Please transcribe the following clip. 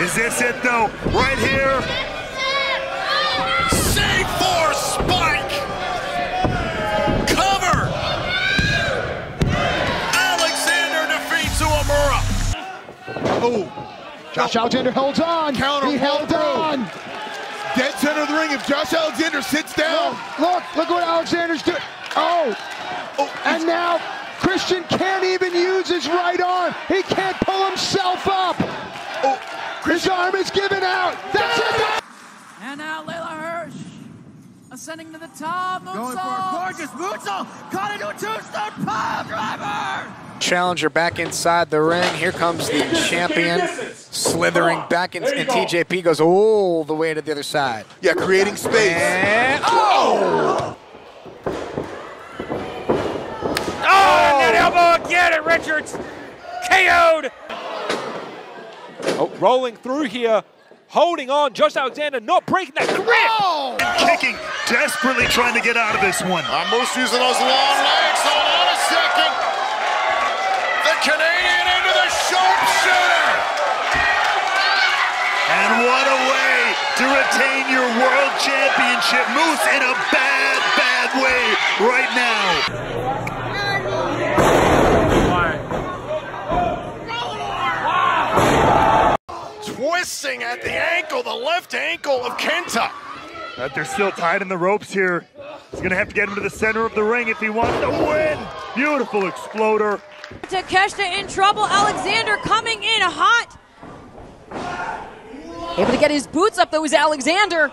Is this it though? Right here. Save for Spike. Cover. Alexander defeats Uemura. Oh, Josh Alexander holds on. Counter he held through. on. dead center of the ring. If Josh Alexander sits down, Look, look what Alexander's doing. Oh, oh, and now Christian can't even use his right arm. He can't pull himself up. oh, His arm is giving out. That's it. And now Leyla Hirsch ascending to the top. Moonsault. Going for a gorgeous moonsault. Caught into a tombstone pile driver. Challenger back inside the ring. Here comes the champion slithering back in, and TJP goes all the way to the other side. yeah, creating space. And oh! Oh, oh and that elbow again at Richards. KO'd. Oh, rolling through here, holding on. Josh Alexander not breaking that grip. And kicking, desperately trying to get out of this one. Uh, Moose using those long legs. Hold on a second. The Canadian into the sharpshooter. And what a way to retain your world championship. Moose in a bad, bad way right now. Twisting at the ankle, the left ankle of Kenta. But they're still tied in the ropes here. He's going to have to get him to the center of the ring if he wants to win. Beautiful exploder. Takeshita in trouble. Alexander coming in hot. Able to get his boots up though is Alexander. And,